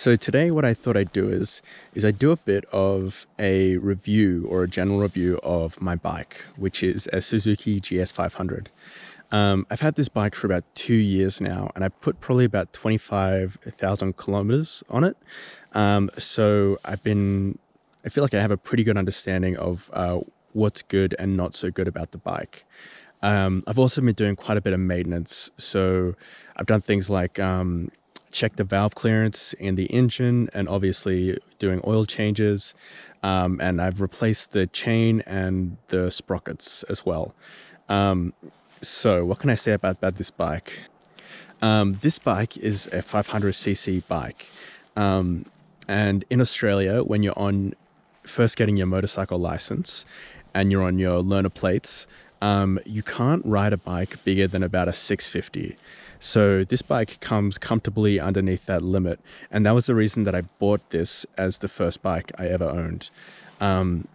So today what I thought I'd do is, is I do a bit of a review or a general review of my bike, which is a Suzuki GS500. Um, I've had this bike for about two years now and I put probably about 25,000 kilometers on it. Um, so I've been, I feel like I have a pretty good understanding of uh, what's good and not so good about the bike. Um, I've also been doing quite a bit of maintenance. So I've done things like um, check the valve clearance in the engine and obviously doing oil changes. Um, and I've replaced the chain and the sprockets as well. Um, so what can I say about, about this bike? Um, this bike is a 500cc bike. Um, and in Australia, when you're on first getting your motorcycle license and you're on your learner plates, um, you can't ride a bike bigger than about a 650. So this bike comes comfortably underneath that limit. And that was the reason that I bought this as the first bike I ever owned. Um,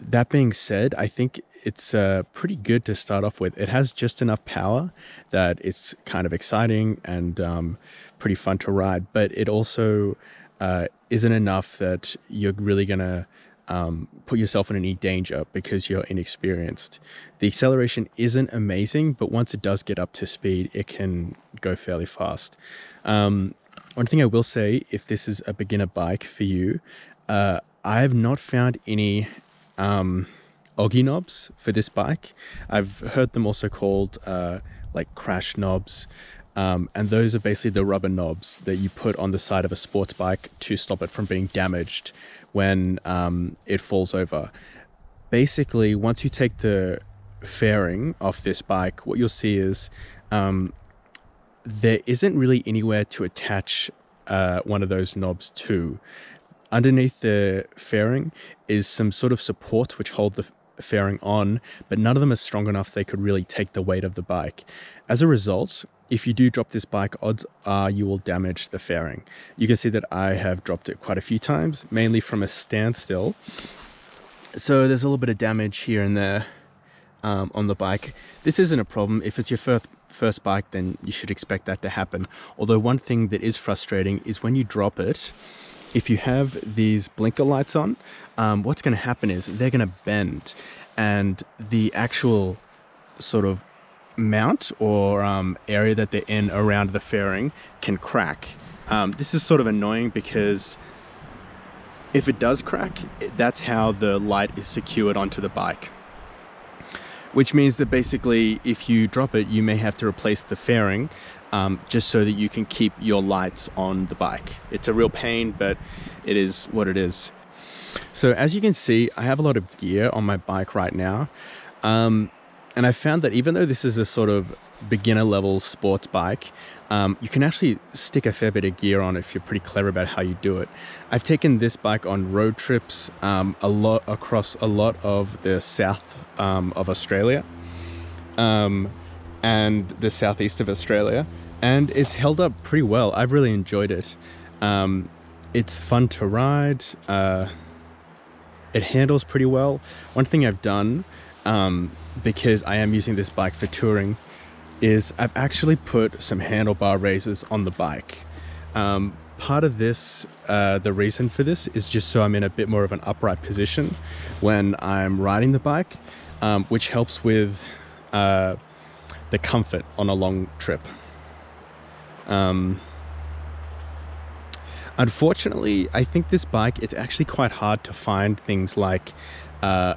that being said, I think it's uh, pretty good to start off with. It has just enough power that it's kind of exciting and um, pretty fun to ride, but it also uh, isn't enough that you're really going to um, put yourself in any danger because you're inexperienced. The acceleration isn't amazing, but once it does get up to speed, it can go fairly fast. Um, one thing I will say, if this is a beginner bike for you, uh, I have not found any um, Oggy knobs for this bike. I've heard them also called uh, like crash knobs. Um, and those are basically the rubber knobs that you put on the side of a sports bike to stop it from being damaged when um, it falls over. Basically, once you take the fairing off this bike, what you'll see is um, there isn't really anywhere to attach uh, one of those knobs to. Underneath the fairing is some sort of support which hold the fairing on, but none of them are strong enough they could really take the weight of the bike. As a result, if you do drop this bike, odds are you will damage the fairing. You can see that I have dropped it quite a few times, mainly from a standstill. So there's a little bit of damage here and there um, on the bike. This isn't a problem. If it's your first, first bike, then you should expect that to happen. Although one thing that is frustrating is when you drop it, if you have these blinker lights on, um, what's going to happen is they're going to bend and the actual sort of mount or um, area that they're in around the fairing can crack. Um, this is sort of annoying because if it does crack, that's how the light is secured onto the bike. Which means that basically if you drop it, you may have to replace the fairing um, just so that you can keep your lights on the bike. It's a real pain, but it is what it is. So as you can see, I have a lot of gear on my bike right now. Um, and I found that even though this is a sort of beginner level sports bike, um, you can actually stick a fair bit of gear on if you're pretty clever about how you do it. I've taken this bike on road trips um, a lot across a lot of the south um, of Australia um, and the southeast of Australia, and it's held up pretty well. I've really enjoyed it. Um, it's fun to ride. Uh, it handles pretty well. One thing I've done um, because I am using this bike for touring is I've actually put some handlebar raisers on the bike. Um, part of this, uh, the reason for this is just so I'm in a bit more of an upright position when I'm riding the bike, um, which helps with uh, the comfort on a long trip. Um, unfortunately, I think this bike, it's actually quite hard to find things like uh,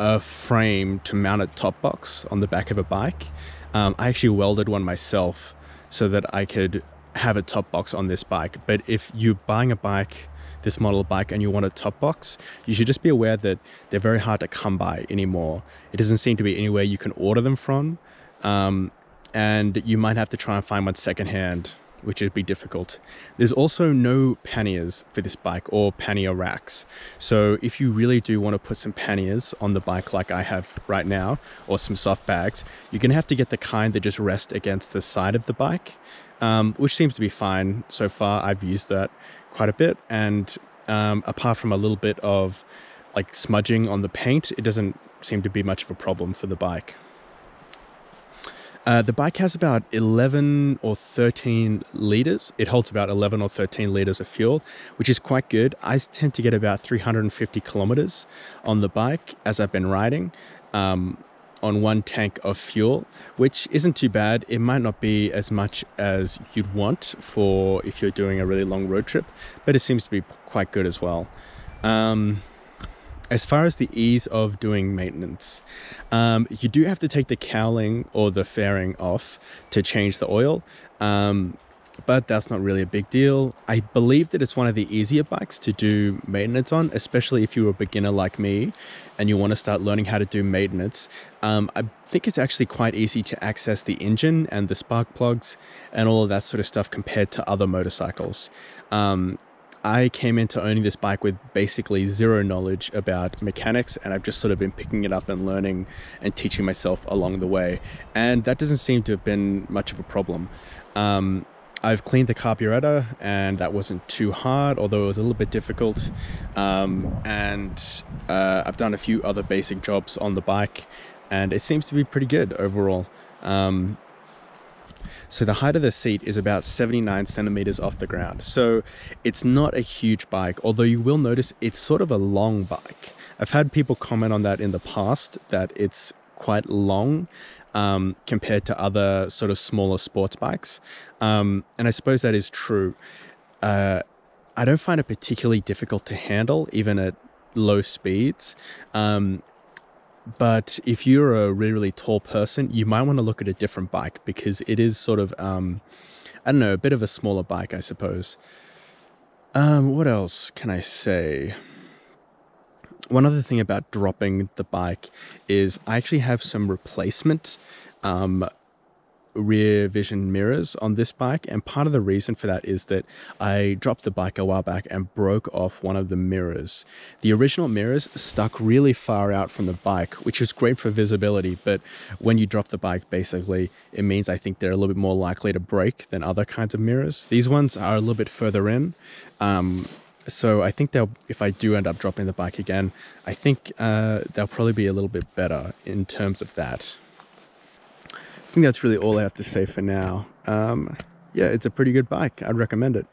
a frame to mount a top box on the back of a bike. Um, I actually welded one myself so that I could have a top box on this bike. But if you're buying a bike, this model bike, and you want a top box, you should just be aware that they're very hard to come by anymore. It doesn't seem to be anywhere you can order them from. Um, and you might have to try and find one secondhand which would be difficult. There's also no panniers for this bike or pannier racks. So if you really do want to put some panniers on the bike like I have right now, or some soft bags, you're going to have to get the kind that just rest against the side of the bike, um, which seems to be fine so far. I've used that quite a bit. And um, apart from a little bit of like smudging on the paint, it doesn't seem to be much of a problem for the bike. Uh, the bike has about 11 or 13 liters. It holds about 11 or 13 liters of fuel, which is quite good. I tend to get about 350 kilometers on the bike as I've been riding. Um, on one tank of fuel, which isn't too bad. It might not be as much as you'd want for if you're doing a really long road trip, but it seems to be quite good as well. Um, as far as the ease of doing maintenance, um, you do have to take the cowling or the fairing off to change the oil. Um, but that's not really a big deal. I believe that it's one of the easier bikes to do maintenance on, especially if you're a beginner like me and you want to start learning how to do maintenance. Um, I think it's actually quite easy to access the engine and the spark plugs and all of that sort of stuff compared to other motorcycles. Um, I came into owning this bike with basically zero knowledge about mechanics and I've just sort of been picking it up and learning and teaching myself along the way. And that doesn't seem to have been much of a problem. Um, I've cleaned the carburetor and that wasn't too hard, although it was a little bit difficult. Um, and uh, I've done a few other basic jobs on the bike and it seems to be pretty good overall. Um, so the height of the seat is about 79 centimeters off the ground. So it's not a huge bike, although you will notice it's sort of a long bike. I've had people comment on that in the past, that it's quite long um, compared to other sort of smaller sports bikes. Um, and I suppose that is true. Uh, I don't find it particularly difficult to handle, even at low speeds. Um, but if you're a really, really tall person, you might want to look at a different bike because it is sort of, um, I don't know, a bit of a smaller bike, I suppose. Um, what else can I say? One other thing about dropping the bike is I actually have some replacement um, rear vision mirrors on this bike and part of the reason for that is that I dropped the bike a while back and broke off one of the mirrors. The original mirrors stuck really far out from the bike which is great for visibility but when you drop the bike basically it means I think they're a little bit more likely to break than other kinds of mirrors. These ones are a little bit further in um, so I think they'll if I do end up dropping the bike again I think uh, they'll probably be a little bit better in terms of that. I think that's really all I have to say for now. Um, yeah, it's a pretty good bike. I'd recommend it.